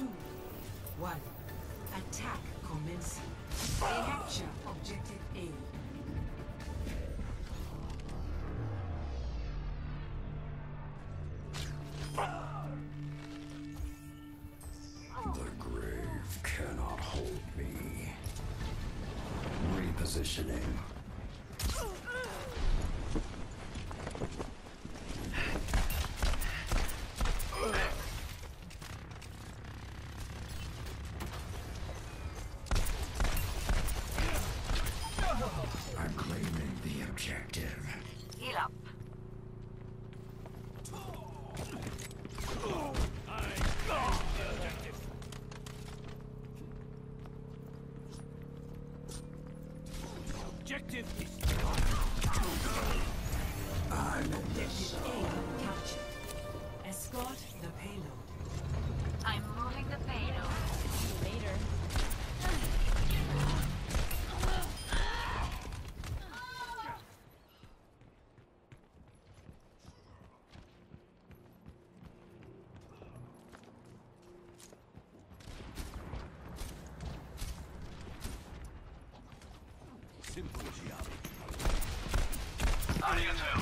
two, one. Attack commencing. Capture objective A. The grave cannot hold me. Repositioning. Objective Simple geometry. 알겠어요.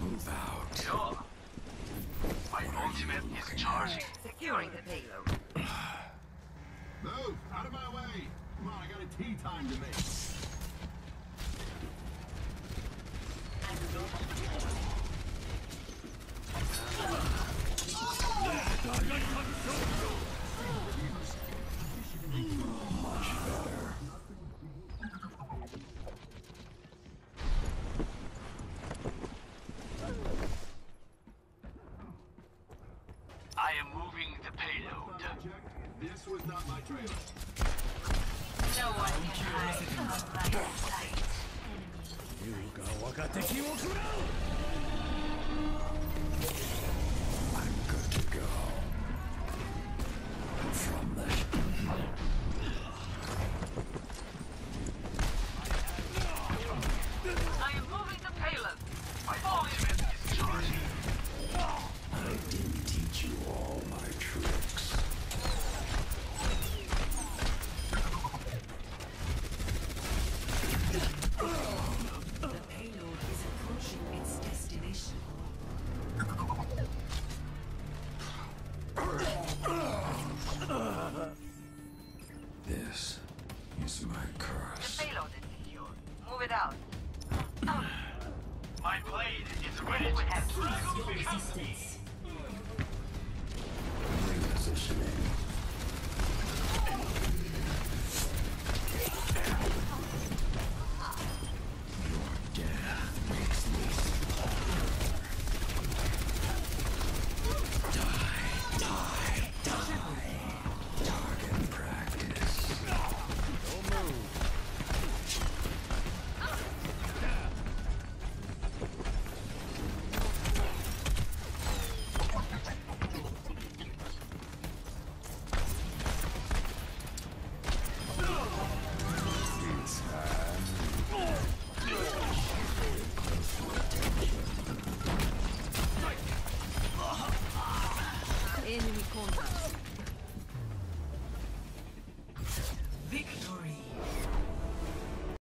Move out. Sure. My ultimate is charging. Securing the payload. Move! Out of my way! 優雅若敵を食らう is my curse. The payload is secure. Move it out. My blade is ready to have attack. Resistance. Repositioning. Enemy contact.